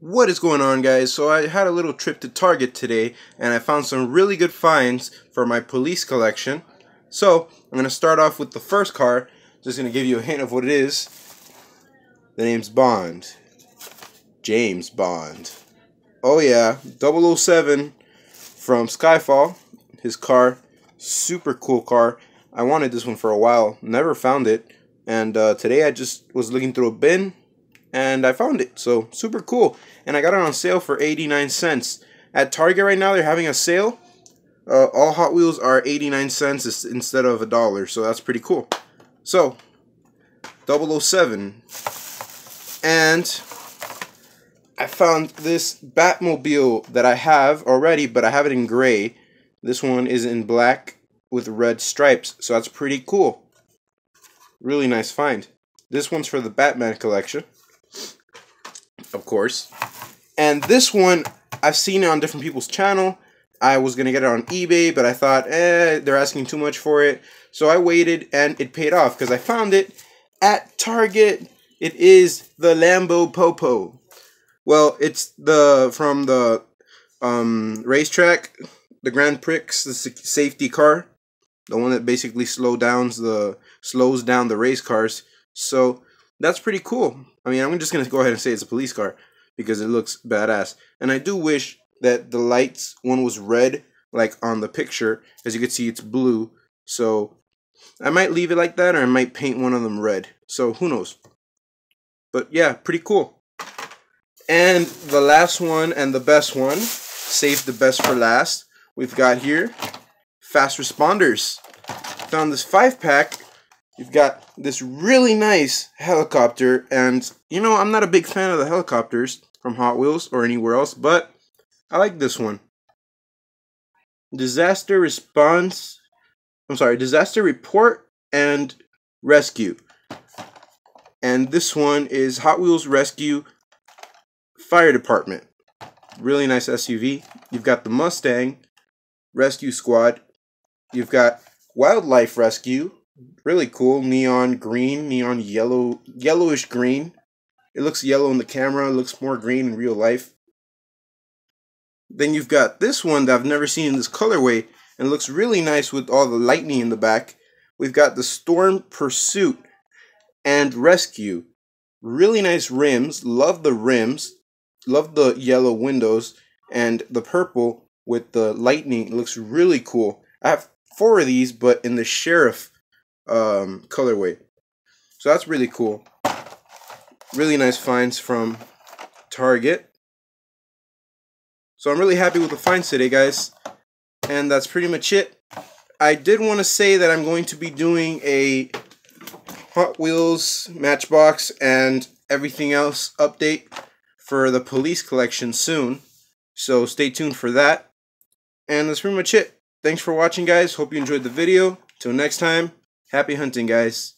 What is going on guys? So I had a little trip to Target today and I found some really good finds for my police collection. So I'm going to start off with the first car. Just going to give you a hint of what it is. The name's Bond. James Bond. Oh yeah, 007 from Skyfall. His car, super cool car. I wanted this one for a while, never found it. And uh, today I just was looking through a bin and I found it. So super cool. And I got it on sale for 89 cents. At Target right now, they're having a sale. Uh, all Hot Wheels are 89 cents instead of a dollar. So that's pretty cool. So, 007. And I found this Batmobile that I have already, but I have it in gray. This one is in black with red stripes. So that's pretty cool. Really nice find. This one's for the Batman collection of course. And this one, I've seen it on different people's channel. I was gonna get it on eBay, but I thought, eh, they're asking too much for it. So I waited, and it paid off because I found it at Target. It is the Lambo Popo. Well, it's the from the um, racetrack, the Grand Prix, the safety car, the one that basically slow downs the slows down the race cars. So that's pretty cool. I mean, I'm just to go ahead and say it's a police car because it looks badass. And I do wish that the lights, one was red, like on the picture. As you can see, it's blue. So I might leave it like that or I might paint one of them red. So who knows. But yeah, pretty cool. And the last one and the best one, save the best for last, we've got here Fast Responders. Found this five pack You've got this really nice helicopter, and you know, I'm not a big fan of the helicopters from Hot Wheels or anywhere else, but I like this one. Disaster response, I'm sorry, disaster report and rescue. And this one is Hot Wheels Rescue Fire Department. Really nice SUV. You've got the Mustang Rescue Squad. You've got Wildlife Rescue really cool neon green, neon yellow, yellowish green. It looks yellow in the camera, looks more green in real life. Then you've got this one that I've never seen in this colorway and looks really nice with all the lightning in the back. We've got the Storm Pursuit and Rescue. Really nice rims, love the rims, love the yellow windows and the purple with the lightning. It looks really cool. I have four of these, but in the sheriff um, colorway. So that's really cool. Really nice finds from Target. So I'm really happy with the finds today, guys. And that's pretty much it. I did want to say that I'm going to be doing a Hot Wheels, Matchbox, and everything else update for the police collection soon. So stay tuned for that. And that's pretty much it. Thanks for watching, guys. Hope you enjoyed the video. Till next time. Happy hunting, guys.